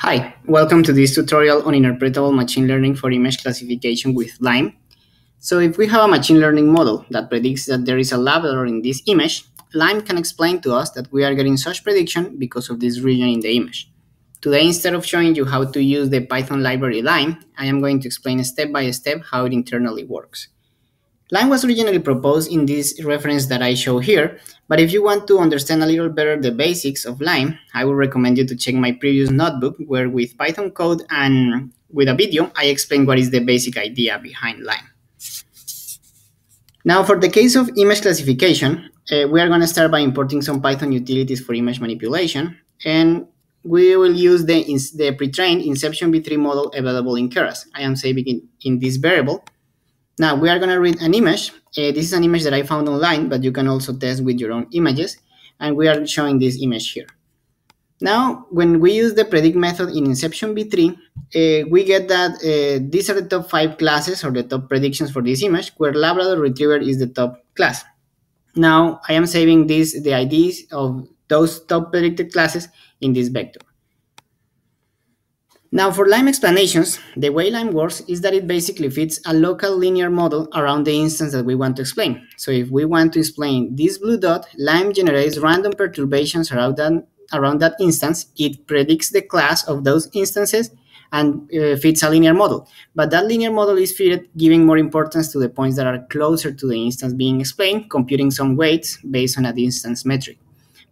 Hi, welcome to this tutorial on interpretable machine learning for image classification with LIME. So if we have a machine learning model that predicts that there is a Labrador in this image, LIME can explain to us that we are getting such prediction because of this region in the image. Today, instead of showing you how to use the Python library LIME, I am going to explain step by step how it internally works. Lime was originally proposed in this reference that I show here, but if you want to understand a little better the basics of Lime, I would recommend you to check my previous notebook where with Python code and with a video, I explain what is the basic idea behind Lime. Now for the case of image classification, uh, we are going to start by importing some Python utilities for image manipulation, and we will use the, the pre-trained Inception v3 model available in Keras. I am saving it in this variable, now we are going to read an image. Uh, this is an image that I found online, but you can also test with your own images. And we are showing this image here. Now, when we use the predict method in Inception v3, uh, we get that uh, these are the top five classes or the top predictions for this image, where Labrador Retriever is the top class. Now, I am saving this the IDs of those top predicted classes in this vector. Now for Lime explanations, the way Lime works is that it basically fits a local linear model around the instance that we want to explain. So if we want to explain this blue dot, Lime generates random perturbations around that, around that instance. It predicts the class of those instances and uh, fits a linear model. But that linear model is fitted giving more importance to the points that are closer to the instance being explained, computing some weights based on a distance metric.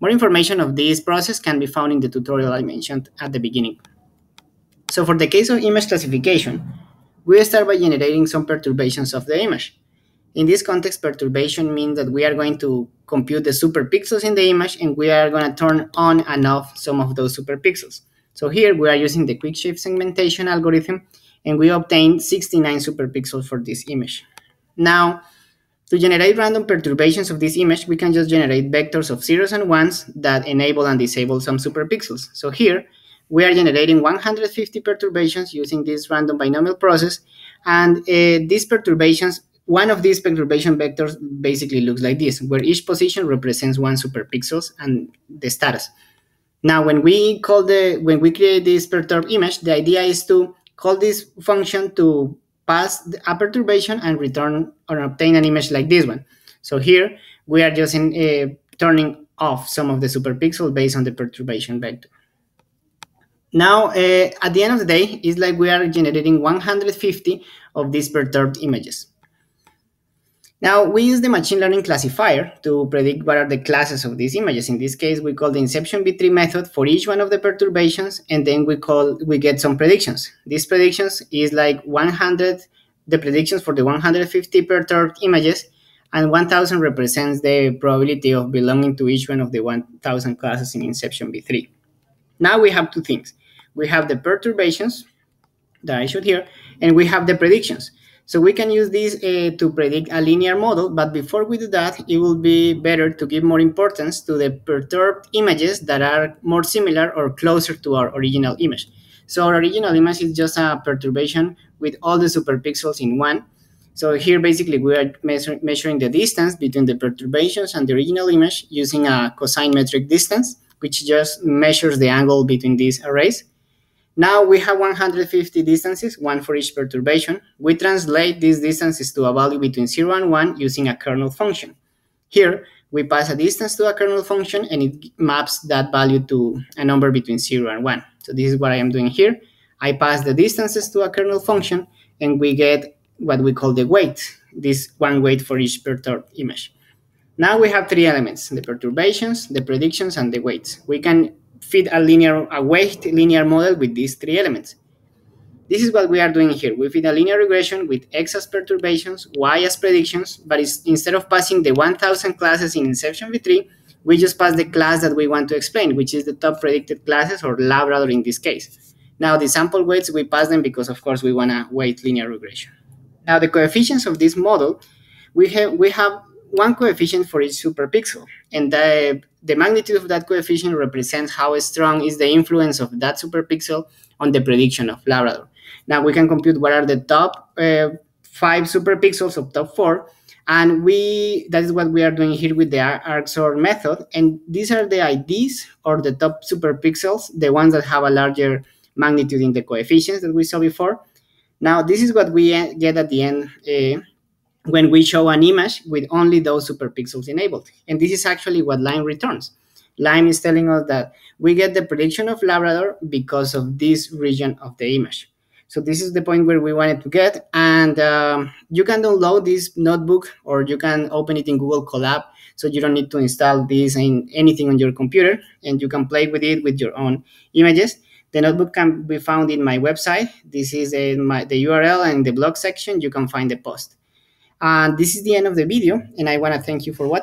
More information of this process can be found in the tutorial I mentioned at the beginning. So for the case of image classification, we start by generating some perturbations of the image. In this context, perturbation means that we are going to compute the superpixels in the image and we are going to turn on and off some of those superpixels. So here we are using the quickshift segmentation algorithm and we obtain 69 superpixels for this image. Now, to generate random perturbations of this image, we can just generate vectors of zeros and ones that enable and disable some superpixels. So here, we are generating 150 perturbations using this random binomial process. And uh, these perturbations, one of these perturbation vectors basically looks like this, where each position represents one superpixels and the status. Now, when we call the, when we create this perturb image, the idea is to call this function to pass a perturbation and return or obtain an image like this one. So here we are just in, uh, turning off some of the superpixels based on the perturbation vector. Now, uh, at the end of the day, it's like we are generating 150 of these perturbed images. Now, we use the machine learning classifier to predict what are the classes of these images. In this case, we call the inception v3 method for each one of the perturbations, and then we call we get some predictions. These predictions is like 100, the predictions for the 150 perturbed images, and 1000 represents the probability of belonging to each one of the 1000 classes in inception v3. Now we have two things we have the perturbations that I showed here, and we have the predictions. So we can use this uh, to predict a linear model, but before we do that, it will be better to give more importance to the perturbed images that are more similar or closer to our original image. So our original image is just a perturbation with all the superpixels in one. So here basically we are measure measuring the distance between the perturbations and the original image using a cosine metric distance, which just measures the angle between these arrays. Now we have 150 distances, one for each perturbation. We translate these distances to a value between 0 and 1 using a kernel function. Here, we pass a distance to a kernel function and it maps that value to a number between 0 and 1. So this is what I am doing here. I pass the distances to a kernel function and we get what we call the weight, this one weight for each perturbed image. Now we have three elements, the perturbations, the predictions, and the weights. We can fit a linear, a weight linear model with these three elements. This is what we are doing here. We fit a linear regression with x as perturbations, y as predictions, but instead of passing the 1000 classes in Inception v3, we just pass the class that we want to explain, which is the top predicted classes or Labrador in this case. Now the sample weights, we pass them because of course we want to weight linear regression. Now the coefficients of this model, we have, we have one coefficient for each superpixel. And the, the magnitude of that coefficient represents how strong is the influence of that superpixel on the prediction of Labrador. Now we can compute what are the top uh, five superpixels of top four. And we that is what we are doing here with the argsort method. And these are the IDs or the top superpixels, the ones that have a larger magnitude in the coefficients that we saw before. Now, this is what we get at the end uh, when we show an image with only those superpixels enabled. And this is actually what Lime returns. Lime is telling us that we get the prediction of Labrador because of this region of the image. So this is the point where we wanted to get. And um, you can download this notebook or you can open it in Google Colab. So you don't need to install this in anything on your computer and you can play with it with your own images. The notebook can be found in my website. This is a, my, the URL and the blog section. You can find the post. And this is the end of the video, and I want to thank you for watching.